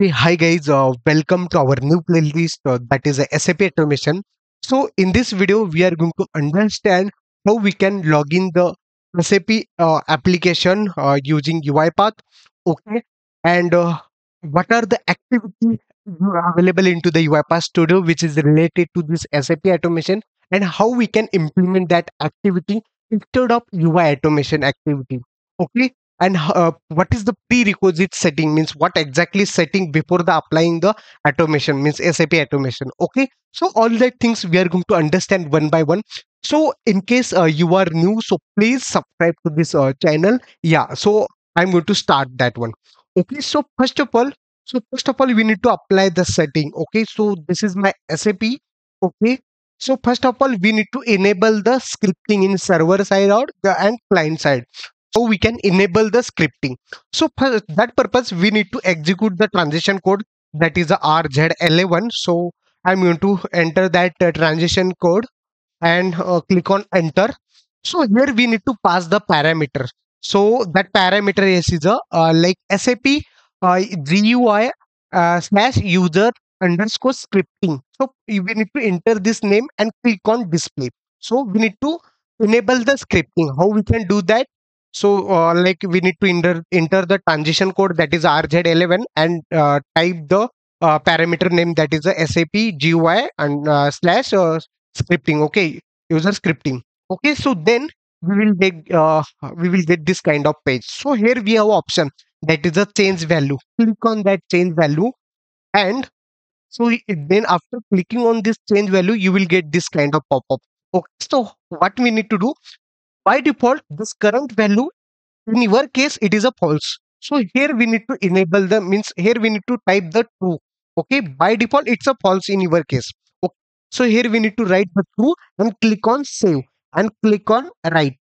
Hey, hi guys, uh, welcome to our new playlist uh, that is a SAP automation. So in this video, we are going to understand how we can log in the SAP uh, application uh, using UiPath. Okay, and uh, what are the activities available into the UiPath Studio which is related to this SAP automation and how we can implement that activity instead of UI automation activity. Okay, and uh, what is the prerequisite setting? Means what exactly setting before the applying the automation? Means sap automation. Okay? So all that things we are going to understand one by one. So in case uh, you are new so please subscribe to this uh, channel. Yeah. So i'm going to start that one. Okay? So first of all so first of all we need to apply the setting. Okay? So this is my sap okay? So first of all we need to enable the scripting in server side or the and client side so we can enable the scripting. So for that purpose we need to execute the transition code. That is the rz11 so i'm going to enter that uh, transition code and uh, click on enter. So here we need to pass the parameter. So that parameter is, is a uh, like sap uh, gui uh, slash user underscore scripting. So we need to enter this name and click on display. So we need to enable the scripting. How we can do that so uh, like we need to enter, enter the transition code that is RZ11 and uh, type the uh, parameter name that is a SAP GUI and uh, slash uh, scripting. Okay, user scripting. Okay, so then we will get uh, we will get this kind of page. So here we have option that is a change value. Click on that change value and so then after clicking on this change value you will get this kind of pop-up. Okay, so what we need to do by default this current value in your case it is a false. So here we need to enable the means here we need to type the true. Okay? By default it's a false in your case. Okay. so here we need to write the true and click on save and click on write.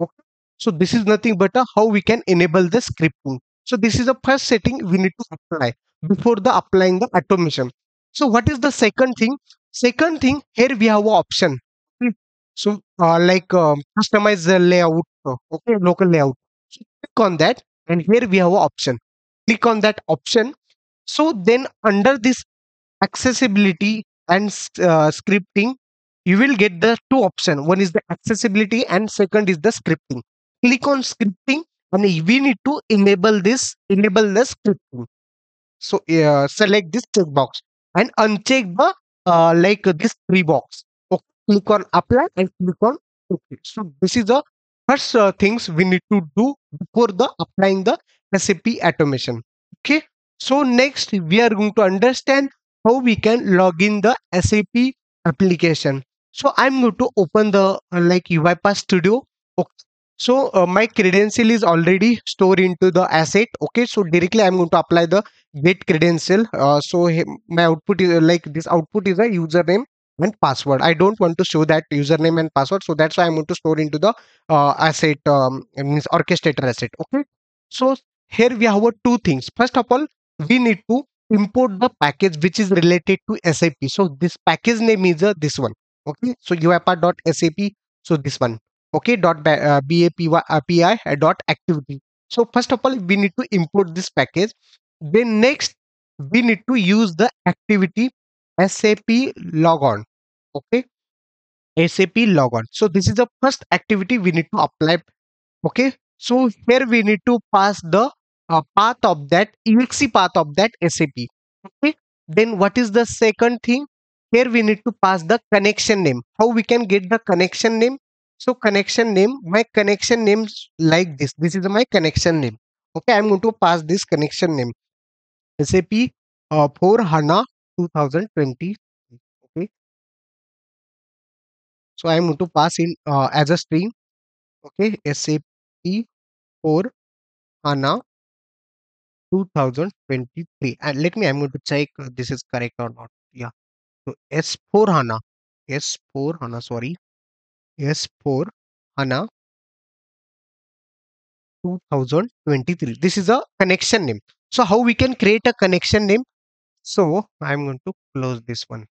Okay? So this is nothing but how we can enable the scripting. So this is the first setting we need to apply before the applying the automation. So what is the second thing? Second thing here we have an option. Hmm. So, uh, like um, customize the layout, uh, okay, local layout. So click on that, and here we have an option. Click on that option. So then under this accessibility and uh, scripting, you will get the two option. One is the accessibility, and second is the scripting. Click on scripting, and we need to enable this, enable the scripting. So uh, select this checkbox and uncheck the uh, like this three box click on apply and click on OK. So this is the first uh, things we need to do before the applying the SAP automation. Okay. So next we are going to understand how we can log in the SAP application. So I'm going to open the uh, like UiPath Studio. Okay. So uh, my credential is already stored into the asset. Okay. So directly I'm going to apply the get credential. Uh, so my output is like this output is a username and password. I don't want to show that username and password so that's why i'm going to store into the uh, asset um, means orchestrator asset okay? So here we have two things. First of all we need to import the package which is related to sap so this package name is uh, this one okay? So uipath.sap so this one okay? Dot uh, BAPI uh, dot activity. So first of all we need to import this package. Then next we need to use the activity SAP logon. Okay. SAP logon. So this is the first activity we need to apply. Okay. So here we need to pass the uh, path of that exe path of that SAP. Okay. Then what is the second thing? Here we need to pass the connection name. How we can get the connection name? So connection name, my connection names like this. This is my connection name. Okay, I'm going to pass this connection name. SAP uh, for HANA 2020 okay? So i'm going to pass in uh, as a string okay? Sap for hana 2023 and let me i'm going to check uh, this is correct or not. Yeah. So s4 hana s4 hana sorry. S4 hana 2023 this is a connection name. So how we can create a connection name so I'm going to close this one.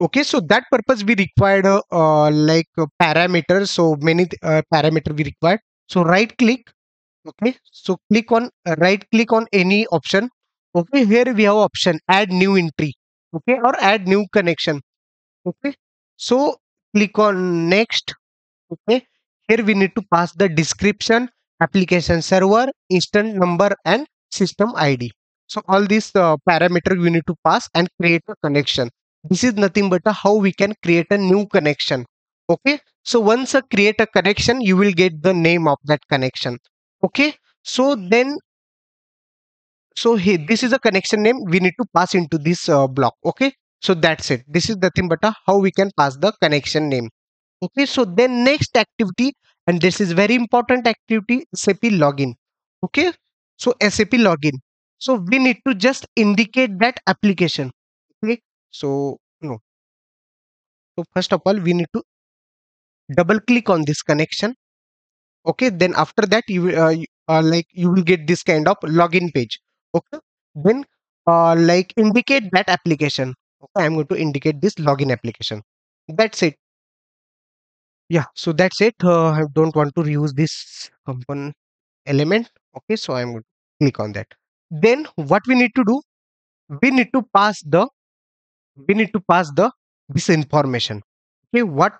Okay, so that purpose we required uh, uh, like uh, parameters. So many uh, parameter we required. So right click. Okay, so click on uh, right click on any option. okay here we have option add new entry okay or add new connection okay so click on next okay here we need to pass the description application server instant number and system id so all these uh, parameter we need to pass and create a connection. This is nothing but how we can create a new connection. Okay? So once a create a connection you will get the name of that connection. Okay? So then so here this is a connection name we need to pass into this uh, block. Okay? So that's it. This is nothing but how we can pass the connection name. Okay? So then next activity and this is very important activity sap login. Okay? So sap login so we need to just indicate that application. Okay? So no. So first of all we need to double click on this connection. Okay? Then after that you uh, uh, like you will get this kind of login page. Okay? Then uh, like indicate that application. Okay? I'm going to indicate this login application. That's it. Yeah. So that's it. Uh, i don't want to reuse this component element. Okay? So i'm going to click on that then what we need to do? We need to pass the we need to pass the this information okay what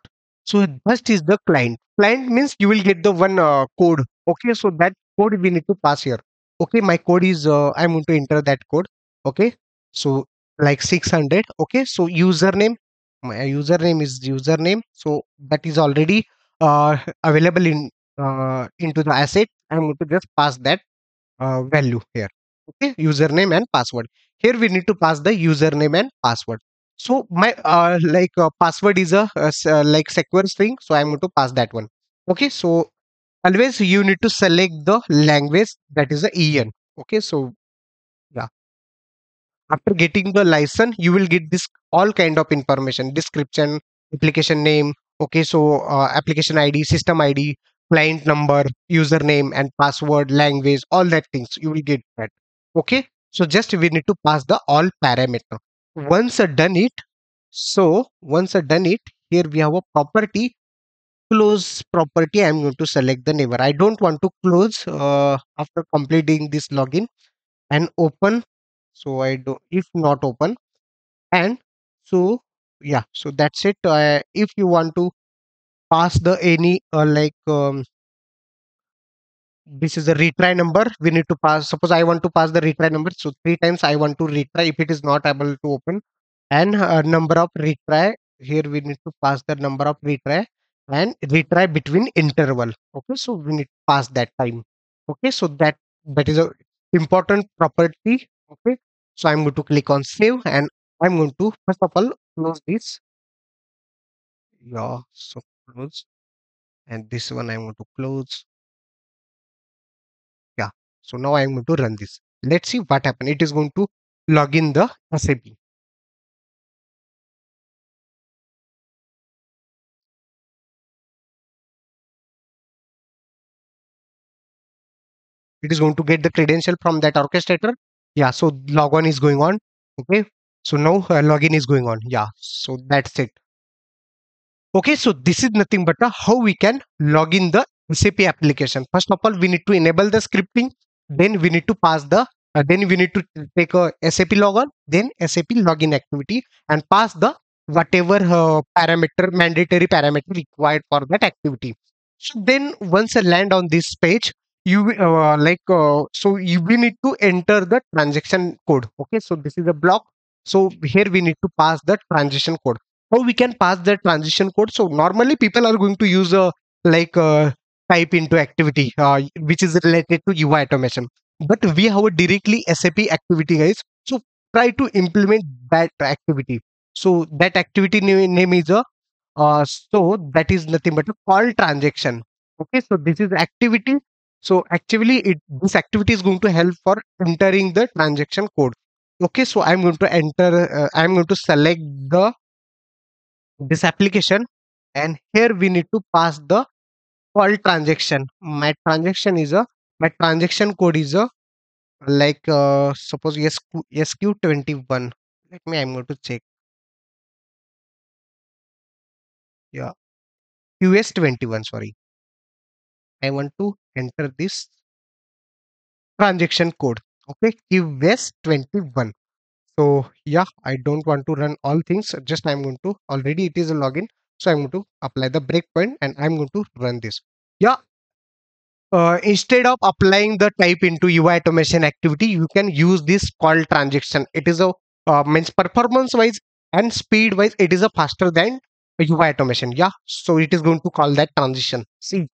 so first is the client. Client means you will get the one uh, code. Okay so that code we need to pass here. Okay my code is uh, i'm going to enter that code. Okay so like 600 okay so username my username is username. So that is already uh, available in uh, into the asset. I'm going to just pass that uh, value here okay username and password. Here we need to pass the username and password. So my uh, like uh, password is a, uh, like secure string so i'm going to pass that one. Okay so always you need to select the language that is a en okay so yeah. After getting the license you will get this all kind of information description application name okay so uh, application id system id client number username and password language all that things. You will get that okay? So just we need to pass the all parameter. Once uh, done it so once uh, done it here we have a property. Close property i'm going to select the neighbor. I don't want to close uh, after completing this login and open. So i do if not open and so yeah so that's it. Uh, if you want to pass the any uh, like um, this is the retry number. We need to pass suppose i want to pass the retry number. So three times i want to retry if it is not able to open. And uh, number of retry here we need to pass the number of retry and retry between interval. Okay so we need to pass that time. Okay so that that is a important property. Okay so i'm going to click on save and i'm going to first of all close this. Yeah so close. And this one i'm going to close so now i'm going to run this. Let's see what happened. It is going to log in the sap it is going to get the credential from that orchestrator. Yeah so log on is going on. Okay so now uh, login is going on. Yeah so that's it. Okay so this is nothing but uh, how we can log in the sap application. First of all we need to enable the scripting then we need to pass the uh, then we need to take a sap logon then sap login activity and pass the whatever uh, parameter mandatory parameter required for that activity. So then once I land on this page you uh, like uh, so you we need to enter the transaction code. Okay so this is a block. So here we need to pass the transition code. How we can pass the transition code? So normally people are going to use a like uh, type into activity uh, which is related to ui automation. But we have a directly sap activity guys. So try to implement that activity. So that activity name, is a uh, so that is nothing but a call transaction. Okay so this is activity. So actually it this activity is going to help for entering the transaction code. Okay so i'm going to enter uh, i'm going to select the this application and here we need to pass the call transaction. My transaction is a my transaction code is a like uh, suppose SQ, sq21 let me i'm going to check. Yeah. Qs21 sorry. I want to enter this transaction code. Okay QS 21 so yeah i don't want to run all things. Just i'm going to already it is a login so i'm going to apply the breakpoint and i'm going to run this yeah uh, instead of applying the type into UI automation activity, you can use this call transaction. It is a uh, means performance wise and speed wise, it is a faster than UI automation. Yeah, so it is going to call that transition. See,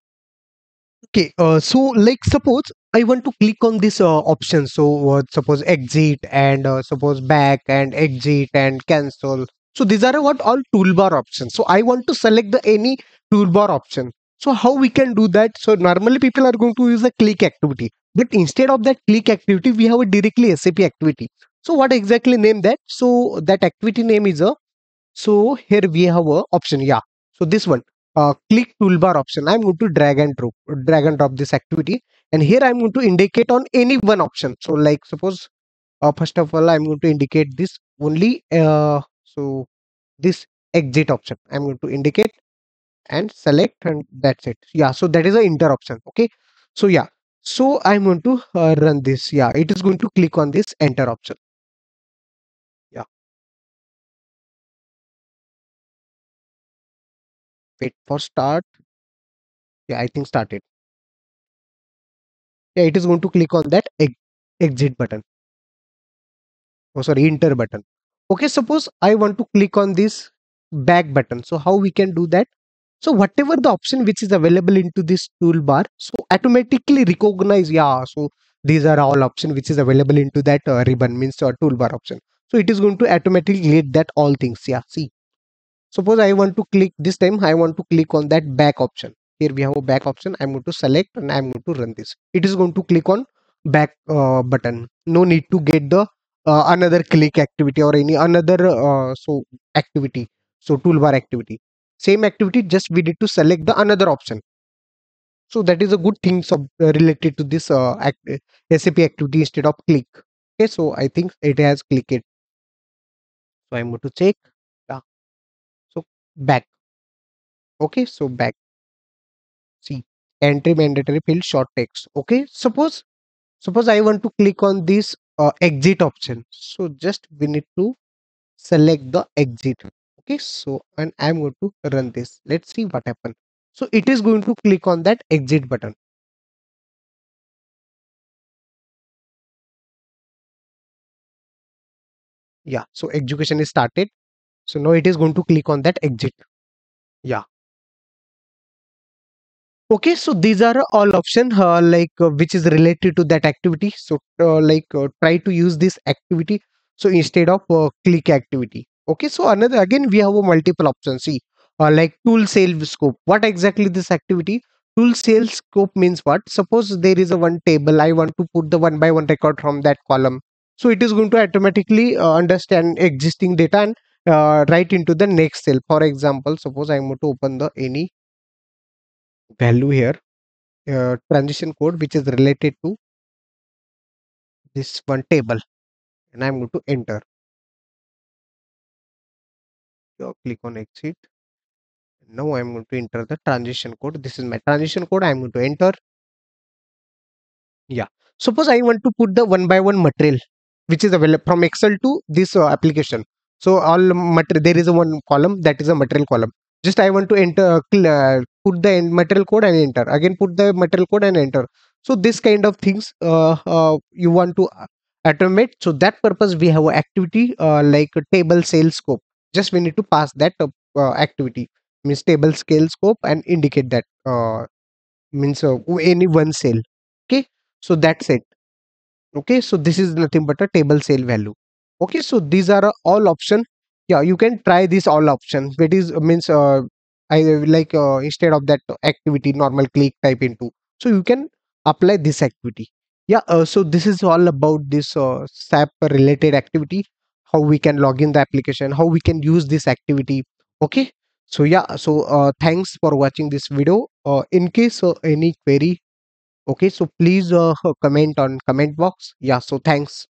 okay. Uh, so like suppose I want to click on this uh, option. So uh, suppose exit and uh, suppose back and exit and cancel. So these are what all toolbar options. So I want to select the any toolbar option so how we can do that? So normally people are going to use a click activity, but instead of that click activity, we have a directly SAP activity. So what exactly name that? So that activity name is a. So here we have a option. Yeah. So this one, uh, click toolbar option. I'm going to drag and drop, drag and drop this activity, and here I'm going to indicate on any one option. So like suppose, uh, first of all, I'm going to indicate this only. Uh, so this exit option. I'm going to indicate and select and that's it. Yeah so that is a enter option okay? So yeah so i'm going to uh, run this. Yeah it is going to click on this enter option. Yeah. Wait for start. Yeah i think started. Yeah it is going to click on that exit button. Oh sorry enter button okay suppose i want to click on this back button. So how we can do that? So whatever the option which is available into this toolbar so automatically recognize yeah so these are all option which is available into that uh, ribbon means uh, toolbar option. So it is going to automatically get that all things. Yeah see. Suppose i want to click this time i want to click on that back option. Here we have a back option. I'm going to select and i'm going to run this. It is going to click on back uh, button. No need to get the uh, another click activity or any another uh, so activity so toolbar activity. Same activity just we need to select the another option. So that is a good thing so, uh, related to this uh, act, sap activity instead of click. Okay so i think it has clicked. So i'm going to check. Yeah. So back. Okay so back. See entry mandatory field short text. Okay suppose suppose i want to click on this uh, exit option. So just we need to select the exit. Okay so and i'm going to run this. Let's see what happens so it is going to click on that exit button. Yeah so execution is started. So now it is going to click on that exit. Yeah okay so these are all option uh, like uh, which is related to that activity. So uh, like uh, try to use this activity. So instead of uh, click activity. Okay so another again we have a multiple options. See uh, like table cell scope. What exactly this activity? Tool sale scope means what? Suppose there is a one table. I want to put the one by one record from that column. So it is going to automatically understand existing data and write into the next cell for example suppose i'm going to open the any value here uh, transition code which is related to this one table and I'm going to enter. So click on exit. Now I'm going to enter the transition code. This is my transition code. I'm going to enter. Yeah. Suppose I want to put the one by one material which is available from Excel to this uh, application. So all material there is a one column that is a material column. Just I want to enter uh, put the material code and enter. Again put the material code and enter. So this kind of things uh, uh, you want to automate. So that purpose we have activity uh, like table sales scope. Just we need to pass that uh, uh, activity means table cell scope and indicate that uh, means uh, any one sale Okay, so that's it okay so this is nothing but a table sale value okay so these are uh, all option yeah you can try this all option that is uh, means uh, i like uh, instead of that activity normal click type into. So you can apply this activity. Yeah uh, so this is all about this uh, sap related activity how we can log in the application how we can use this activity. Okay? So yeah so uh, thanks for watching this video. Uh, in case uh, any query okay? So please uh, comment on comment box. Yeah so thanks